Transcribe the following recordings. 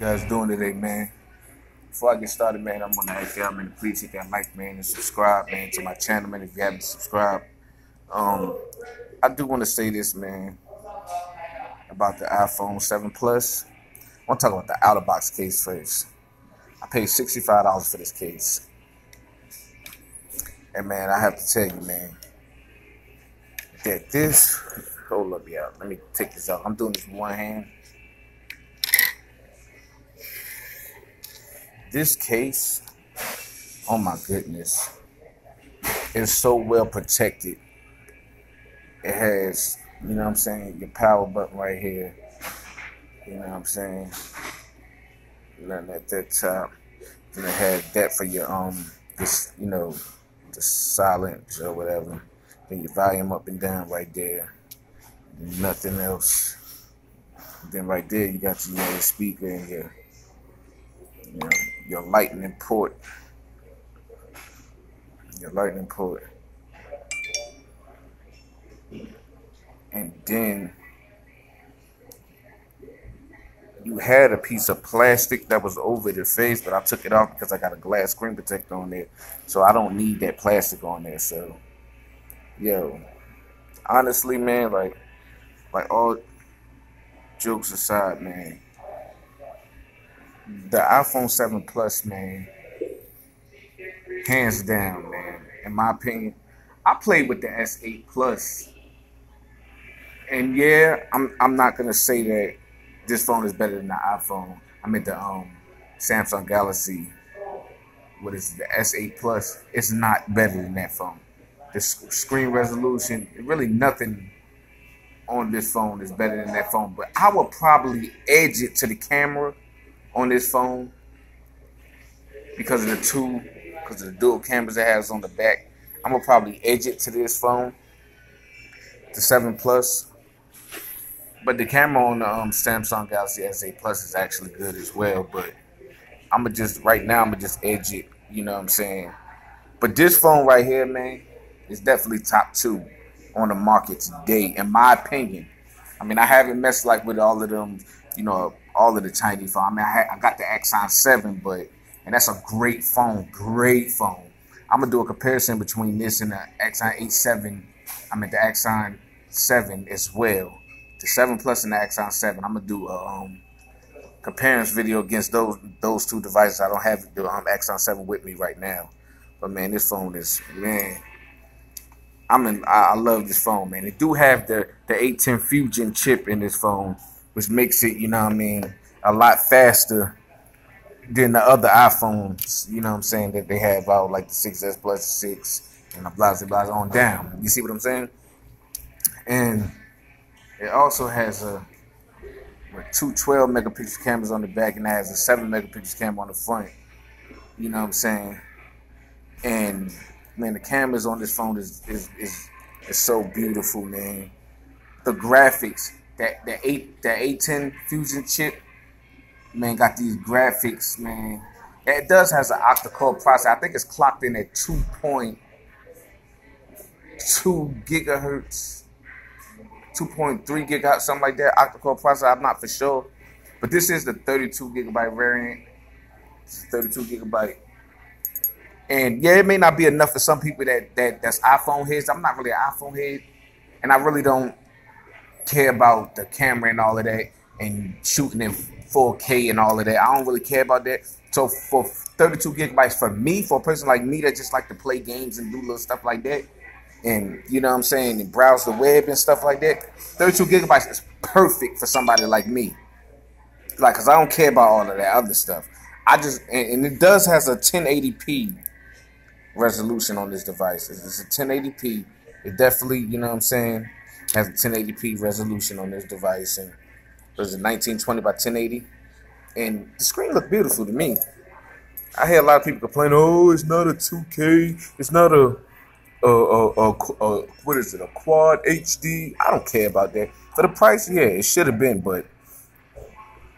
guys doing today, man? Before I get started, man, I'm gonna ask y'all, man, to please hit that like, man, and subscribe, man, to my channel, man, if you haven't subscribed. Um, I do want to say this, man, about the iPhone 7 Plus. I want to talk about the OtterBox case first. I paid $65 for this case. And man, I have to tell you, man, that this hold up, y'all. Let me take this out. I'm doing this with one hand. This case, oh my goodness, is so well protected. It has, you know what I'm saying, your power button right here. You know what I'm saying? Nothing at that top. Then it has that for your um this you know the silence or whatever. Then your volume up and down right there. Nothing else. Then right there you got your, your speaker in here. You know, your lightning port. Your lightning port. And then you had a piece of plastic that was over the face, but I took it off because I got a glass screen protector on there. So I don't need that plastic on there. So, yo, honestly, man, like, like all jokes aside, man, the iPhone 7 Plus, man, hands down, man, in my opinion, I played with the S8 Plus. And yeah, I'm I'm not gonna say that this phone is better than the iPhone. I mean the um Samsung Galaxy. What is it, the S8 Plus? It's not better than that phone. The screen resolution, really nothing on this phone is better than that phone. But I would probably edge it to the camera on this phone because of the two, because of the dual cameras it has on the back. I'm gonna probably edge it to this phone, the 7 Plus. But the camera on the um, Samsung Galaxy S8 Plus is actually good as well. But I'm gonna just right now I'm gonna just edge it. You know what I'm saying? But this phone right here, man, is definitely top two on the market today, in my opinion. I mean, I haven't messed like with all of them, you know, all of the tiny phone. I mean, I, had, I got the Axon 7, but and that's a great phone, great phone. I'm gonna do a comparison between this and the Axon 87. I mean, the Axon 7 as well. The 7 Plus and the Axon 7. I'm gonna do a um, comparison video against those those two devices. I don't have the um, Axon 7 with me right now, but man, this phone is man. I'm in, I, I love this phone, man. It do have the the A10 Fusion chip in this phone, which makes it, you know what I mean, a lot faster than the other iPhones, you know what I'm saying, that they have out, like the 6S Plus 6 and the blah, blah, blah, on down. You see what I'm saying? And it also has a two 12 megapixel cameras on the back and it has a 7 megapixel camera on the front. You know what I'm saying? And man, the cameras on this phone is is is, is so beautiful, man. The graphics, that that eight that A10 Fusion chip, man, got these graphics, man. It does has an octa-core processor. I think it's clocked in at 2.2 gigahertz, 2.3 gigahertz, something like that. Octa-core processor. I'm not for sure, but this is the 32 gigabyte variant. 32 gigabyte. And yeah, it may not be enough for some people that that that's iPhone heads. I'm not really an iPhone head, and I really don't care about the camera and all of that and shooting in 4K and all of that. I don't really care about that. So for 32 gigabytes for me, for a person like me that just like to play games and do little stuff like that, and you know what I'm saying, and browse the web and stuff like that, 32 gigabytes is perfect for somebody like me. Like, cause I don't care about all of that other stuff. I just and, and it does has a 1080p resolution on this device. It's a 1080p. It definitely, you know what I'm saying, has a 1080p resolution on this device. And there's a 1920 by 1080. And the screen looked beautiful to me. I hear a lot of people complain, oh, it's not a 2K. It's not a, a, a, a, a what is it, a quad HD. I don't care about that. For the price, yeah, it should have been, but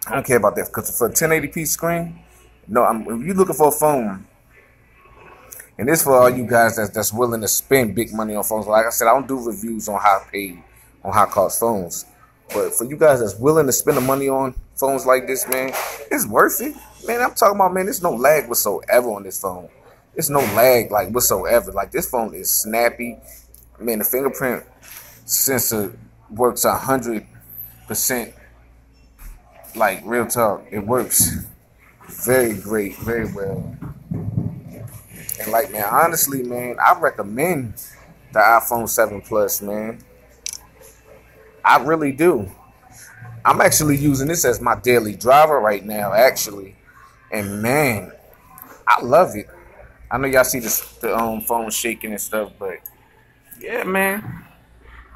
I don't care about that. Because for a 1080p screen, no, I'm, if you're looking for a phone and this for all you guys that's that's willing to spend big money on phones. Like I said, I don't do reviews on high paid, on high cost phones. But for you guys that's willing to spend the money on phones like this, man, it's worth it. Man, I'm talking about, man, there's no lag whatsoever on this phone. There's no lag, like, whatsoever. Like, this phone is snappy. Man, the fingerprint sensor works a hundred percent. Like real talk, it works very great, very well. And like man, honestly, man, I recommend the iPhone 7 Plus, man. I really do. I'm actually using this as my daily driver right now, actually. And man, I love it. I know y'all see the, the um, phone shaking and stuff, but yeah, man,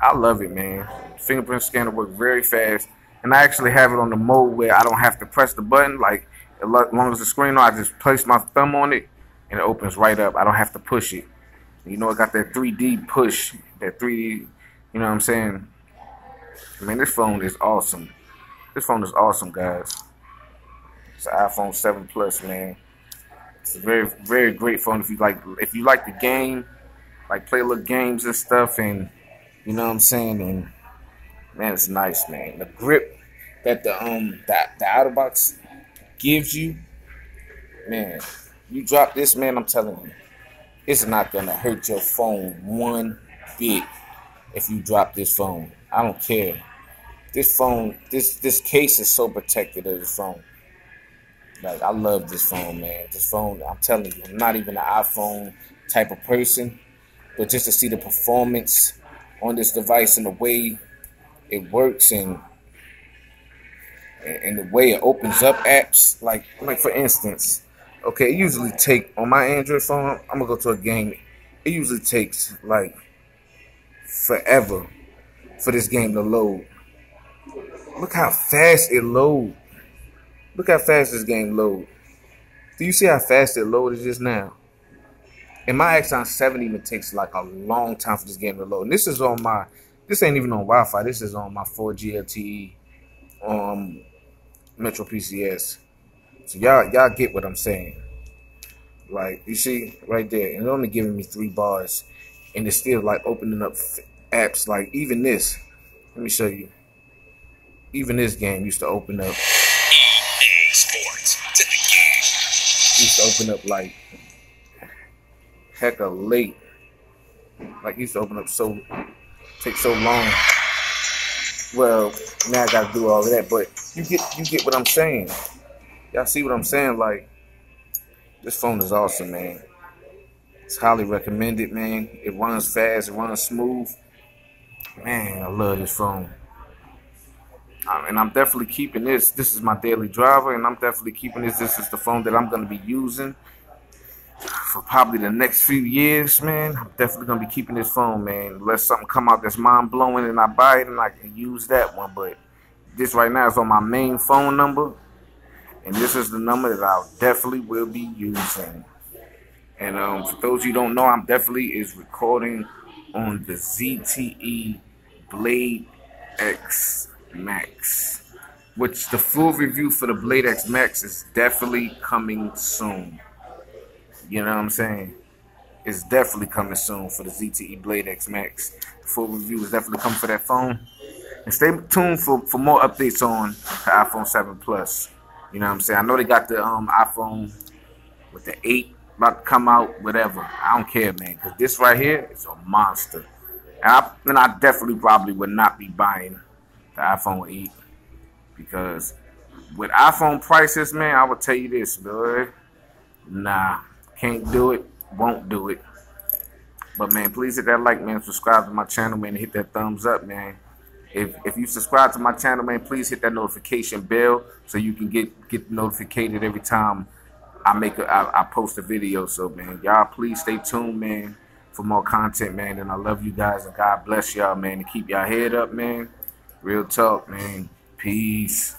I love it, man. Fingerprint scanner works very fast, and I actually have it on the mode where I don't have to press the button. Like as long as the screen on, I just place my thumb on it, and it opens right up. I don't have to push it. You know, it got that 3D push, that 3D. You know what I'm saying? Man, this phone is awesome. This phone is awesome, guys. It's an iPhone 7 Plus, man. It's a very, very great phone if you like. If you like the game, like play little games and stuff, and you know what I'm saying? And man, it's nice, man. The grip that the um that the OtterBox gives you, man. You drop this, man. I'm telling you, it's not gonna hurt your phone one bit if you drop this phone. I don't care. This phone, this this case is so protected of the phone. Like I love this phone, man. This phone, I'm telling you, I'm not even an iPhone type of person, but just to see the performance on this device and the way it works and and the way it opens up apps like like for instance okay it usually take on my android phone i'm gonna go to a game it usually takes like forever for this game to load look how fast it load look how fast this game load do you see how fast it loaded just now and my Axon 7 even takes like a long time for this game to load. And this is on my, this ain't even on Wi-Fi. This is on my 4G LTE um, Metro PCS. So y'all, y'all get what I'm saying. Like, you see right there. And it's only giving me three bars. And it's still like opening up apps. Like even this. Let me show you. Even this game used to open up. EA Sports to the game. Used to open up like hecka late. Like used to open up so take so long. Well, now I gotta do all of that, but you get you get what I'm saying. Y'all see what I'm saying? Like this phone is awesome, man. It's highly recommended, man. It runs fast, it runs smooth. Man, I love this phone. Um, and I'm definitely keeping this. This is my daily driver, and I'm definitely keeping this. This is the phone that I'm going to be using for probably the next few years, man. I'm definitely gonna be keeping this phone, man. Unless something come out that's mind blowing and I buy it and I can use that one. But this right now is on my main phone number. And this is the number that I definitely will be using. And um, for those you don't know, I'm definitely is recording on the ZTE Blade X Max. Which the full review for the Blade X Max is definitely coming soon. You know what I'm saying? It's definitely coming soon for the ZTE Blade X Max. Full review is definitely coming for that phone. And stay tuned for, for more updates on the iPhone 7 Plus. You know what I'm saying? I know they got the um, iPhone with the 8 about to come out, whatever. I don't care, man, because this right here is a monster. And I, and I definitely probably would not be buying the iPhone 8 because with iPhone prices, man, I will tell you this, boy. Nah, can't do it, won't do it. But man, please hit that like, man. Subscribe to my channel, man. Hit that thumbs up, man. If if you subscribe to my channel, man, please hit that notification bell so you can get get notified every time I make a I, I post a video. So man, y'all please stay tuned, man, for more content, man. And I love you guys and God bless y'all, man. And keep y'all head up, man. Real talk, man. Peace.